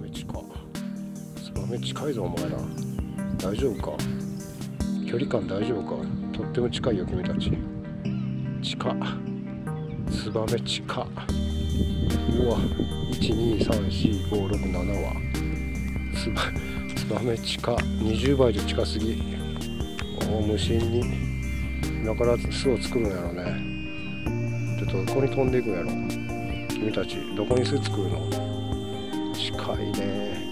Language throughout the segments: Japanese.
バメ近ツバメ近いぞお前ら。大丈夫か？距離感大丈夫か？とっても近いよ君たち。近。ツバメ近。うわ1234567は。ツバツバメ近。20倍じゃ近すぎ。おお無心に。今から巣を作るんやろね。ちょっとどこに飛んでいくんやろ。君たちどこに巣作るの？近いね。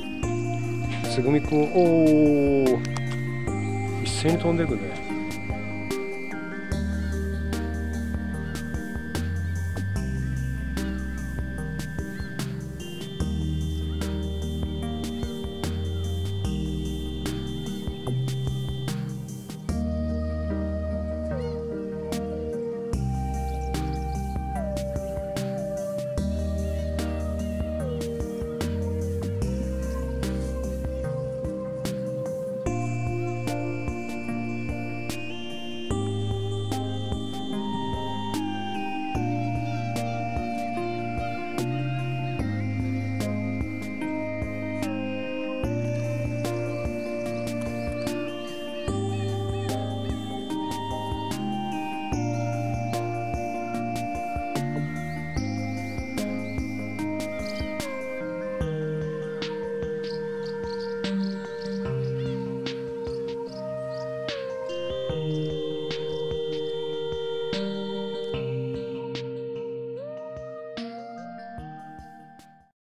つぐみくんおお一斉に飛んでいくね。